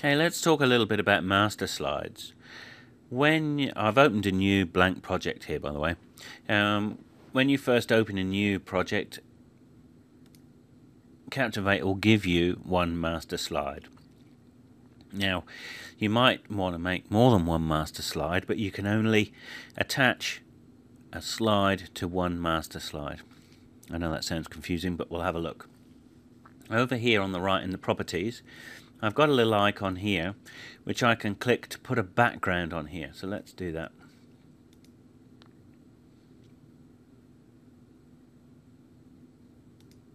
Okay, let's talk a little bit about master slides. When I've opened a new blank project here, by the way, um, when you first open a new project, Captivate will give you one master slide. Now, you might want to make more than one master slide, but you can only attach a slide to one master slide. I know that sounds confusing, but we'll have a look. Over here on the right in the properties, I've got a little icon here which I can click to put a background on here. So let's do that.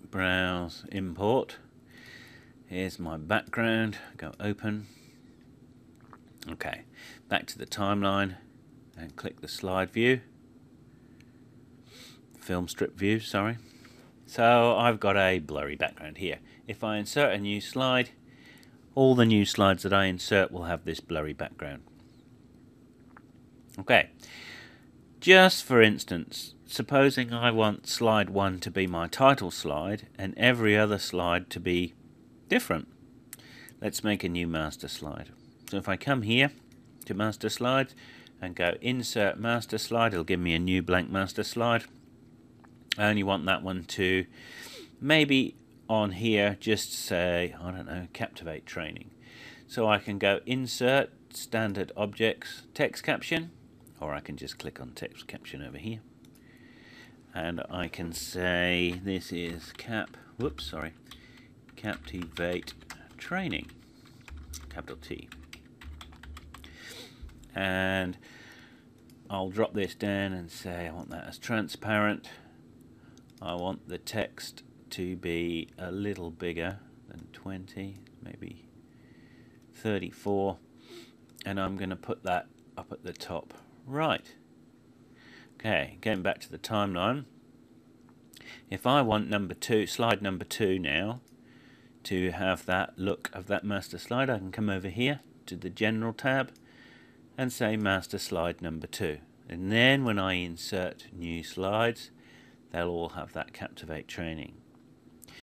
Browse, import. Here's my background. Go open. Okay, back to the timeline and click the slide view. Film strip view, sorry. So I've got a blurry background here. If I insert a new slide, all the new slides that I insert will have this blurry background. Okay, just for instance, supposing I want slide 1 to be my title slide and every other slide to be different. Let's make a new master slide. So if I come here to master slides and go insert master slide, it'll give me a new blank master slide. I only want that one to maybe on here just say, I don't know, Captivate training. So I can go insert standard objects text caption or I can just click on text caption over here. And I can say this is cap whoops sorry captivate training capital T. And I'll drop this down and say I want that as transparent. I want the text to be a little bigger than 20, maybe 34, and I'm going to put that up at the top right. Okay, going back to the timeline. If I want number two, slide number two now, to have that look of that master slide, I can come over here to the General tab and say master slide number two. And then when I insert new slides, they'll all have that Captivate training.